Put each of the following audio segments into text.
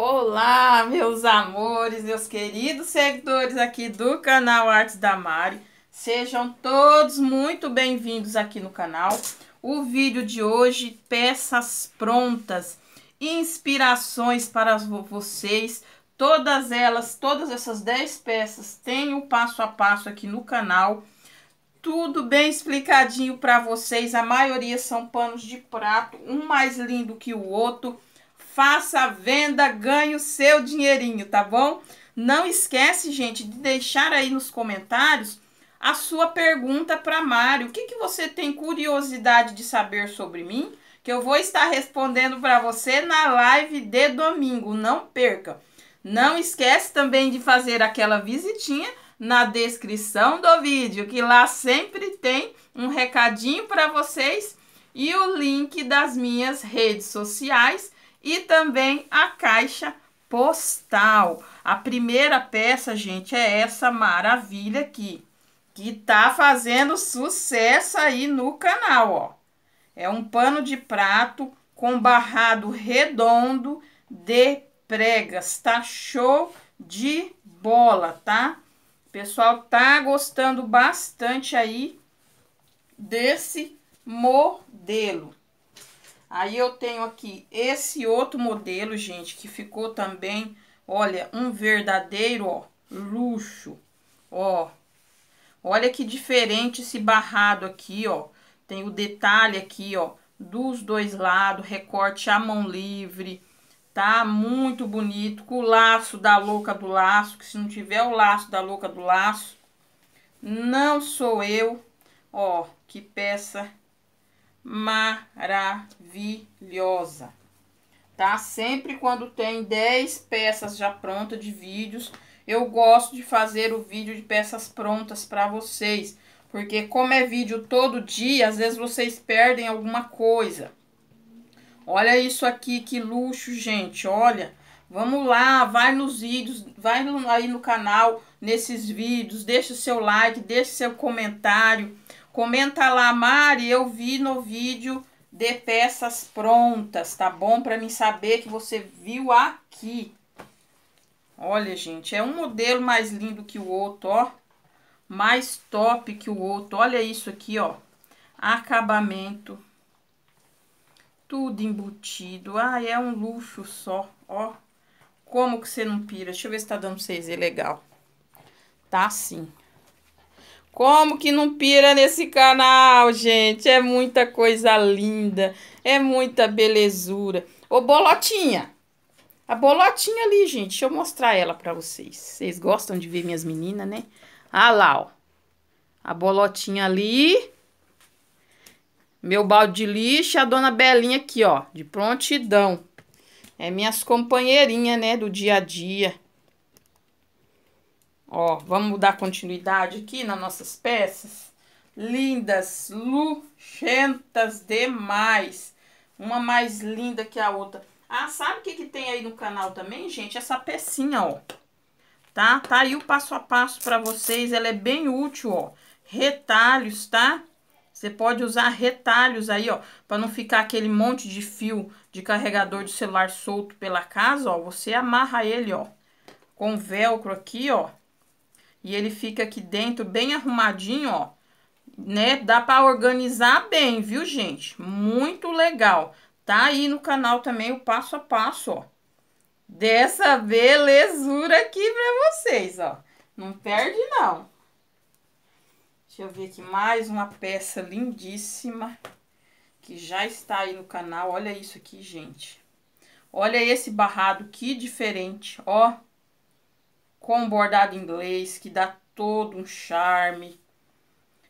Olá, meus amores, meus queridos seguidores aqui do canal Artes da Mari. Sejam todos muito bem-vindos aqui no canal. O vídeo de hoje, peças prontas, inspirações para vocês. Todas elas, todas essas 10 peças tem o passo a passo aqui no canal. Tudo bem explicadinho para vocês. A maioria são panos de prato, um mais lindo que o outro faça a venda, ganhe o seu dinheirinho, tá bom? Não esquece, gente, de deixar aí nos comentários a sua pergunta para Mário. O que, que você tem curiosidade de saber sobre mim? Que eu vou estar respondendo para você na live de domingo. Não perca. Não esquece também de fazer aquela visitinha na descrição do vídeo, que lá sempre tem um recadinho para vocês e o link das minhas redes sociais e também a caixa postal. A primeira peça, gente, é essa maravilha aqui, que tá fazendo sucesso aí no canal, ó. É um pano de prato com barrado redondo de pregas, tá show de bola, tá? O pessoal tá gostando bastante aí desse modelo. Aí eu tenho aqui esse outro modelo, gente, que ficou também, olha, um verdadeiro, ó, luxo, ó. Olha que diferente esse barrado aqui, ó. Tem o detalhe aqui, ó, dos dois lados, recorte à mão livre, tá? Muito bonito, com o laço da louca do laço, que se não tiver o laço da louca do laço, não sou eu. Ó, que peça maravilhosa. Tá? Sempre quando tem 10 peças já prontas de vídeos, eu gosto de fazer o vídeo de peças prontas para vocês. Porque como é vídeo todo dia, às vezes vocês perdem alguma coisa. Olha isso aqui, que luxo, gente, olha. Vamos lá, vai nos vídeos, vai aí no canal, nesses vídeos, deixa o seu like, deixa o seu comentário. Comenta lá, Mari, eu vi no vídeo de peças prontas, tá bom? Para mim saber que você viu aqui. Olha, gente, é um modelo mais lindo que o outro, ó. Mais top que o outro. Olha isso aqui, ó. Acabamento. Tudo embutido. Ah, é um luxo só, ó. Como que você não pira? Deixa eu ver se tá dando pra vocês ver legal. Tá sim. Como que não pira nesse canal, gente? É muita coisa linda, é muita belezura. Ô, Bolotinha, a Bolotinha ali, gente, deixa eu mostrar ela pra vocês. Vocês gostam de ver minhas meninas, né? Ah lá, ó. A Bolotinha ali. Meu balde de lixo a Dona Belinha aqui, ó, de prontidão. É minhas companheirinhas, né, do dia a dia. Ó, vamos dar continuidade aqui nas nossas peças. Lindas, luxentas demais. Uma mais linda que a outra. Ah, sabe o que, que tem aí no canal também, gente? Essa pecinha, ó. Tá? Tá aí o passo a passo para vocês. Ela é bem útil, ó. Retalhos, tá? Você pode usar retalhos aí, ó, para não ficar aquele monte de fio de carregador de celular solto pela casa, ó. Você amarra ele, ó, com velcro aqui, ó. E ele fica aqui dentro bem arrumadinho, ó. Né? Dá para organizar bem, viu, gente? Muito legal. Tá aí no canal também o passo a passo, ó. Dessa belezura aqui para vocês, ó. Não perde, não. Deixa eu ver aqui mais uma peça lindíssima que já está aí no canal. Olha isso aqui, gente. Olha esse barrado, que diferente, ó com bordado inglês, que dá todo um charme.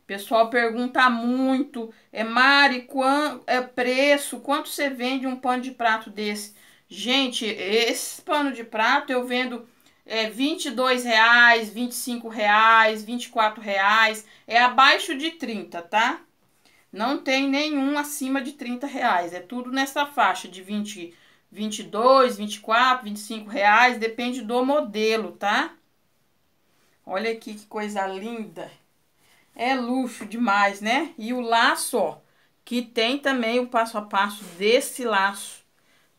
Pessoal pergunta muito, é Mari, quanto é preço, quanto você vende um pano de prato desse? Gente, esse pano de prato eu vendo é, 22 reais, 25 reais, 24 reais, é abaixo de 30, tá? Não tem nenhum acima de 30 reais, é tudo nessa faixa de 20 22, 24, 25 reais, depende do modelo, tá? Olha aqui que coisa linda. É luxo demais, né? E o laço, ó, que tem também o passo a passo desse laço.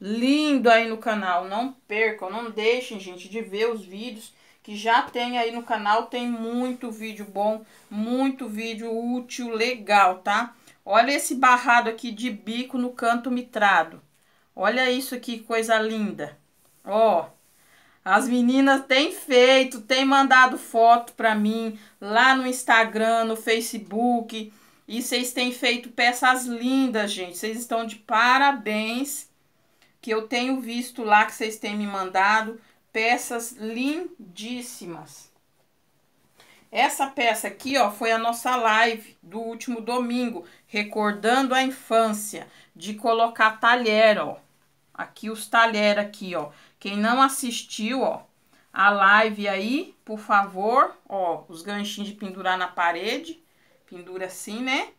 lindo aí no canal. Não percam, não deixem, gente, de ver os vídeos que já tem aí no canal. Tem muito vídeo bom, muito vídeo útil, legal, tá? Olha esse barrado aqui de bico no canto mitrado. Olha isso aqui, coisa linda. Ó, as meninas têm feito, têm mandado foto para mim lá no Instagram, no Facebook. E vocês têm feito peças lindas, gente. Vocês estão de parabéns. Que eu tenho visto lá que vocês têm me mandado peças lindíssimas. Essa peça aqui, ó, foi a nossa live do último domingo, recordando a infância, de colocar talher, ó. Aqui os talher aqui, ó. Quem não assistiu, ó, a live aí, por favor, ó, os ganchinhos de pendurar na parede, pendura assim, né?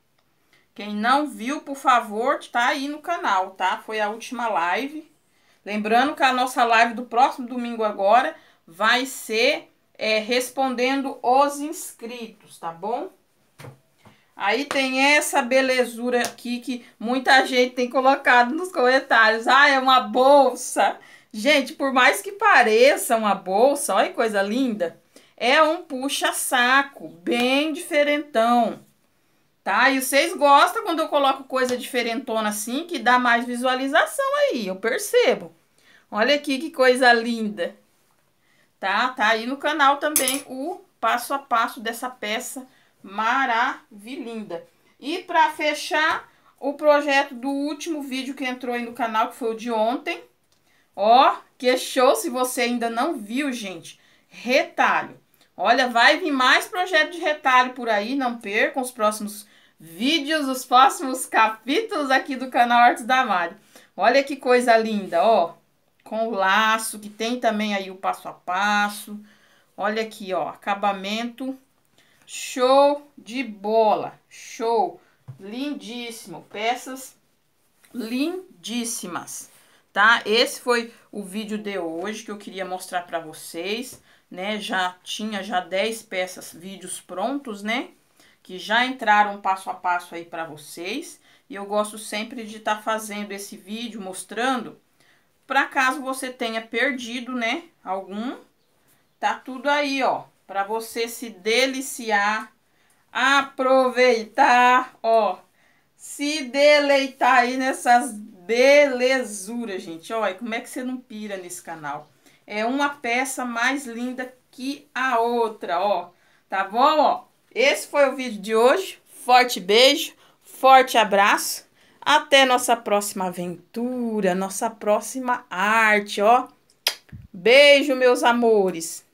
Quem não viu, por favor, tá aí no canal, tá? Foi a última live. Lembrando que a nossa live do próximo domingo agora vai ser é, respondendo os inscritos, tá bom? Aí tem essa belezura aqui que muita gente tem colocado nos comentários. Ah, é uma bolsa. Gente, por mais que pareça uma bolsa, olha que coisa linda, é um puxa-saco, bem diferentão, tá? E vocês gostam quando eu coloco coisa diferentona assim, que dá mais visualização aí, eu percebo. Olha aqui que coisa linda, tá? Tá aí no canal também o passo a passo dessa peça maravilhinda. E para fechar, o projeto do último vídeo que entrou aí no canal, que foi o de ontem, Ó, que show se você ainda não viu, gente. Retalho. Olha, vai vir mais projeto de retalho por aí, não percam os próximos vídeos, os próximos capítulos aqui do canal Artes da Mari. Olha que coisa linda, ó. Com o laço, que tem também aí o passo a passo. Olha aqui, ó, acabamento. Show de bola, show. Lindíssimo, peças lindíssimas tá? Esse foi o vídeo de hoje que eu queria mostrar para vocês, né? Já tinha já 10 peças, vídeos prontos, né? Que já entraram passo a passo aí para vocês. E eu gosto sempre de estar tá fazendo esse vídeo mostrando, para caso você tenha perdido, né? Algum, tá tudo aí, ó, para você se deliciar, aproveitar, ó, se deleitar aí nessas belezura, gente. Olha, como é que você não pira nesse canal? É uma peça mais linda que a outra, ó. Tá bom, ó? Esse foi o vídeo de hoje. Forte beijo, forte abraço. Até nossa próxima aventura, nossa próxima arte, ó. Beijo, meus amores.